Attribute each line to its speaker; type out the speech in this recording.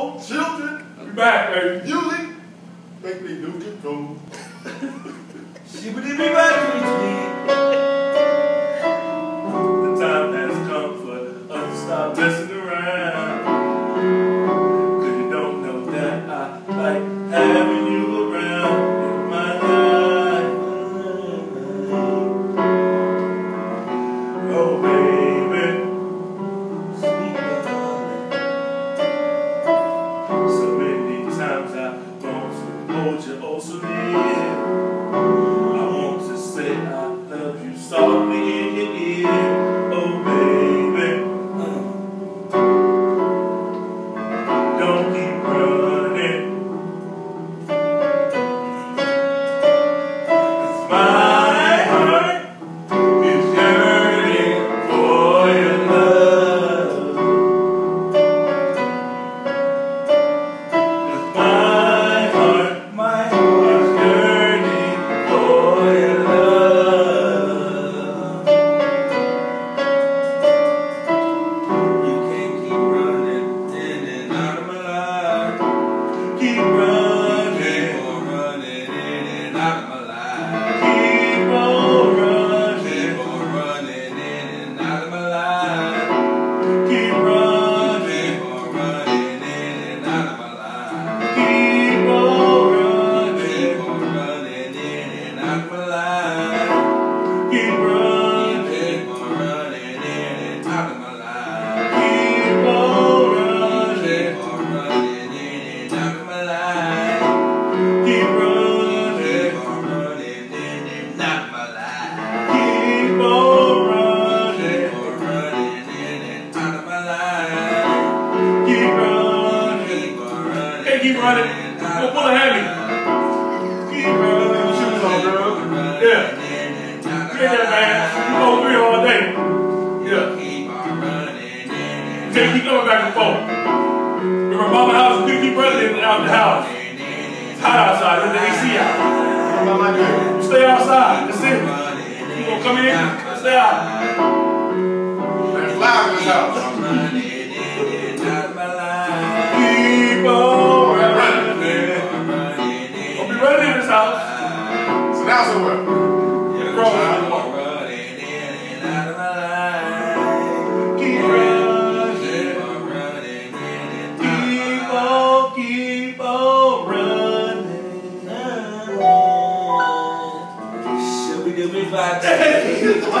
Speaker 1: old, children.
Speaker 2: We back, baby.
Speaker 1: Music. Make me new control.
Speaker 2: Shibbity-bee-bye. hold you oh so dear. I want to say I love you softly in your ear. keep running.
Speaker 3: We'll
Speaker 2: pull the
Speaker 3: heavy.
Speaker 2: Keep running, leave the on, girl. Yeah.
Speaker 3: You
Speaker 2: ain't that
Speaker 3: bad.
Speaker 2: You go three all day. Yeah. Then keep going back and forth. In mama house, we keep running and out the house. It's hot outside, there's the AC out. You stay outside, that's it. You gonna come in, stay out.
Speaker 1: There's loud in this house. Give me back.